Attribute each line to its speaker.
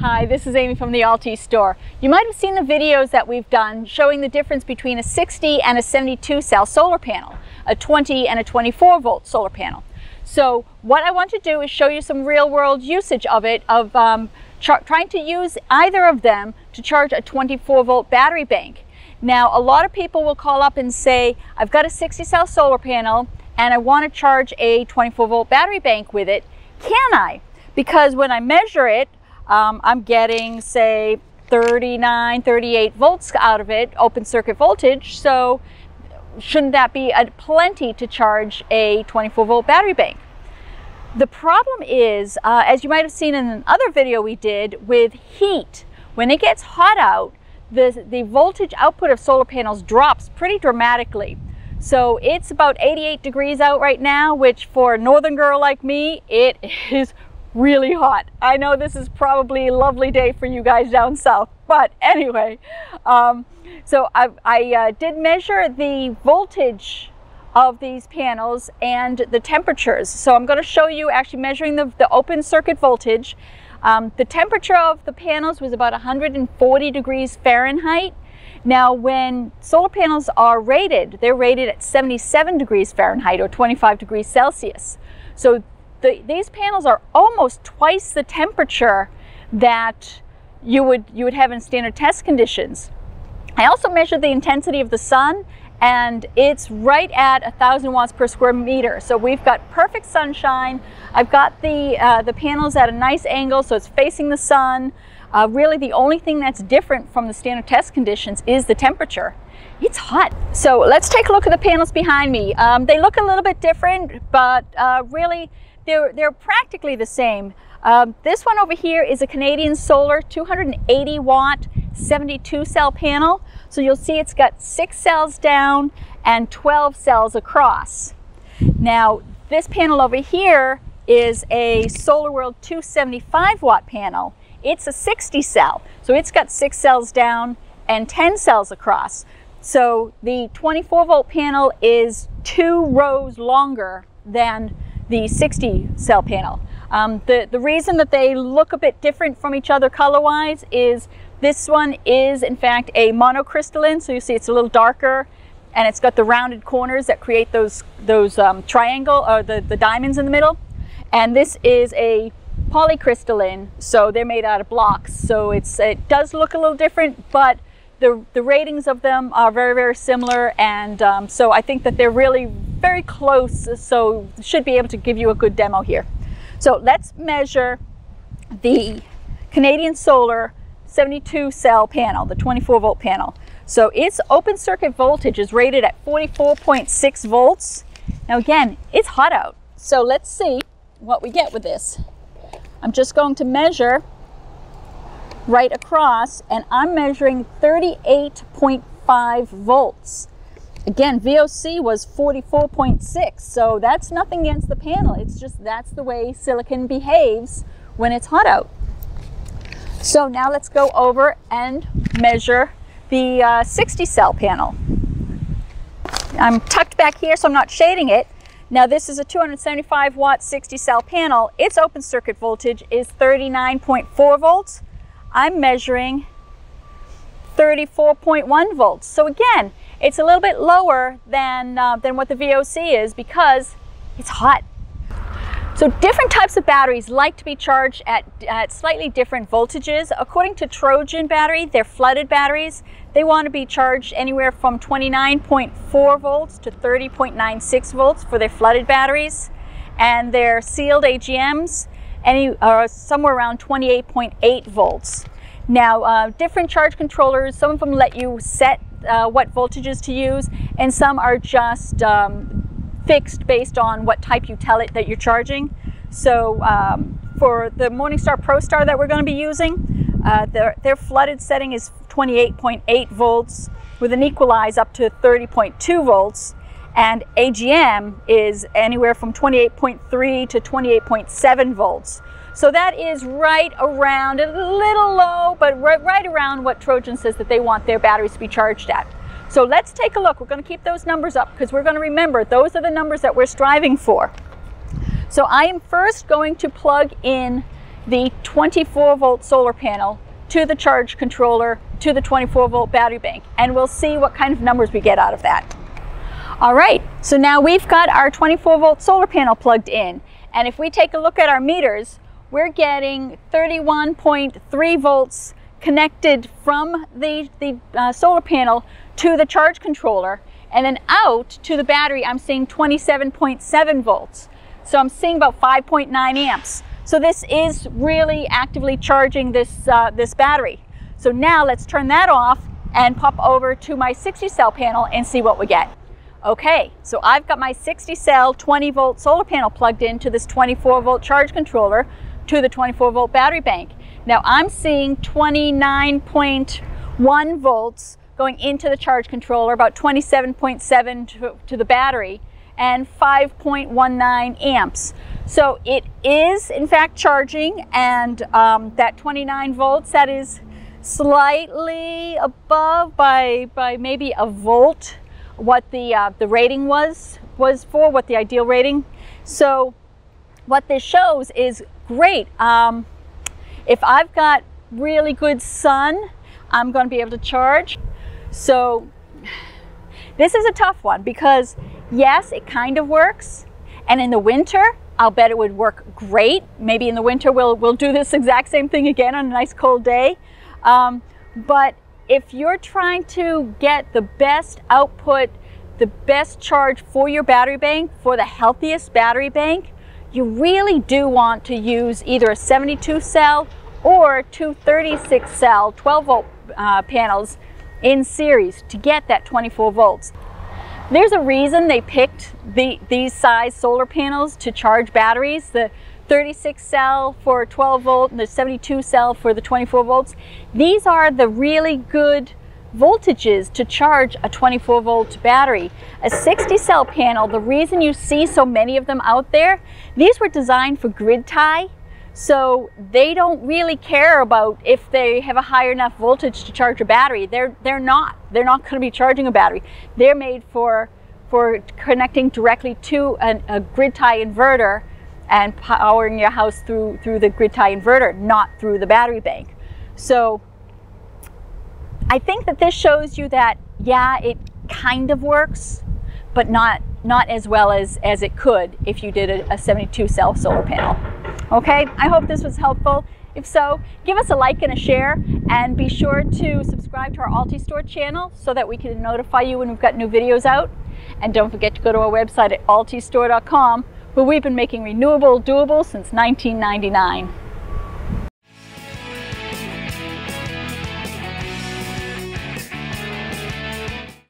Speaker 1: Hi, this is Amy from the altE Store. You might have seen the videos that we've done showing the difference between a 60 and a 72 cell solar panel, a 20 and a 24 volt solar panel. So what I want to do is show you some real world usage of it, of um, trying to use either of them to charge a 24 volt battery bank. Now, a lot of people will call up and say, I've got a 60 cell solar panel and I want to charge a 24 volt battery bank with it. Can I? Because when I measure it, um, I'm getting, say, 39, 38 volts out of it, open circuit voltage. So shouldn't that be a plenty to charge a 24 volt battery bank? The problem is, uh, as you might have seen in another video we did with heat, when it gets hot out, the, the voltage output of solar panels drops pretty dramatically. So it's about 88 degrees out right now, which for a northern girl like me, it is really hot. I know this is probably a lovely day for you guys down south, but anyway, um, so I, I uh, did measure the voltage of these panels and the temperatures. So I'm going to show you actually measuring the, the open circuit voltage. Um, the temperature of the panels was about 140 degrees Fahrenheit. Now when solar panels are rated, they're rated at 77 degrees Fahrenheit or 25 degrees Celsius. So the, these panels are almost twice the temperature that you would, you would have in standard test conditions. I also measured the intensity of the sun and it's right at a thousand watts per square meter. So we've got perfect sunshine. I've got the, uh, the panels at a nice angle so it's facing the sun. Uh, really the only thing that's different from the standard test conditions is the temperature. It's hot. So let's take a look at the panels behind me. Um, they look a little bit different, but uh, really they're, they're practically the same. Um, this one over here is a Canadian Solar 280 watt 72 cell panel. So you'll see it's got six cells down and 12 cells across. Now this panel over here is a SolarWorld 275 watt panel. It's a 60 cell. So it's got six cells down and 10 cells across. So the 24 volt panel is two rows longer than the 60 cell panel. Um, the, the reason that they look a bit different from each other color-wise is this one is in fact a monocrystalline, so you see it's a little darker and it's got the rounded corners that create those, those um, triangle or the, the diamonds in the middle. And this is a polycrystalline, so they're made out of blocks. So it's, it does look a little different, but the, the ratings of them are very, very similar. And um, so I think that they're really very close, so should be able to give you a good demo here. So let's measure the Canadian Solar 72 cell panel, the 24 volt panel. So its open circuit voltage is rated at 44.6 volts. Now again, it's hot out. So let's see what we get with this. I'm just going to measure right across and I'm measuring 38.5 volts. Again, VOC was 44.6, so that's nothing against the panel. It's just that's the way silicon behaves when it's hot out. So now let's go over and measure the uh, 60 cell panel. I'm tucked back here so I'm not shading it. Now this is a 275 watt 60 cell panel. Its open circuit voltage is 39.4 volts. I'm measuring 34.1 volts. So again, it's a little bit lower than, uh, than what the VOC is because it's hot. So different types of batteries like to be charged at, at slightly different voltages. According to Trojan battery, they're flooded batteries. They want to be charged anywhere from 29.4 volts to 30.96 volts for their flooded batteries. And their sealed AGMs any, are somewhere around 28.8 volts. Now, uh, different charge controllers, some of them let you set uh, what voltages to use, and some are just um, fixed based on what type you tell it that you're charging. So um, for the Morningstar ProStar that we're going to be using, uh, their, their flooded setting is 28.8 volts with an equalize up to 30.2 volts. And AGM is anywhere from 28.3 to 28.7 volts. So that is right around, a little low, but right, right around what Trojan says that they want their batteries to be charged at. So let's take a look. We're going to keep those numbers up because we're going to remember those are the numbers that we're striving for. So I am first going to plug in the 24 volt solar panel to the charge controller to the 24 volt battery bank and we'll see what kind of numbers we get out of that. All right, so now we've got our 24 volt solar panel plugged in and if we take a look at our meters, we're getting 31.3 volts connected from the, the uh, solar panel to the charge controller and then out to the battery I'm seeing 27.7 volts. So I'm seeing about 5.9 amps. So this is really actively charging this, uh, this battery. So now let's turn that off and pop over to my 60 cell panel and see what we get. Okay, so I've got my 60 cell 20 volt solar panel plugged into this 24 volt charge controller to the 24 volt battery bank. Now I'm seeing 29.1 volts going into the charge controller, about 27.7 to, to the battery, and 5.19 amps. So it is in fact charging and um, that 29 volts, that is slightly above by, by maybe a volt what the, uh, the rating was, was for, what the ideal rating. So what this shows is great. Um, if I've got really good sun, I'm going to be able to charge. So this is a tough one because yes, it kind of works. And in the winter, I'll bet it would work great. Maybe in the winter we'll, we'll do this exact same thing again on a nice cold day. Um, but if you're trying to get the best output, the best charge for your battery bank, for the healthiest battery bank, you really do want to use either a 72 cell or two 36 cell 12 volt uh, panels in series to get that 24 volts. There's a reason they picked the, these size solar panels to charge batteries. The 36 cell for 12 volt and the 72 cell for the 24 volts. These are the really good voltages to charge a 24 volt battery. A 60 cell panel, the reason you see so many of them out there, these were designed for grid tie. So they don't really care about if they have a high enough voltage to charge a battery. They're, they're not. They're not going to be charging a battery. They're made for, for connecting directly to an, a grid tie inverter and powering your house through, through the grid tie inverter, not through the battery bank. So I think that this shows you that, yeah, it kind of works, but not, not as well as, as it could if you did a, a 72 cell solar panel. Okay, I hope this was helpful. If so, give us a like and a share and be sure to subscribe to our altE Store channel so that we can notify you when we've got new videos out. And don't forget to go to our website at altestore.com where we've been making renewable doable since 1999.